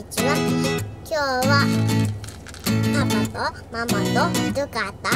にちは。今日はパパとママとルカと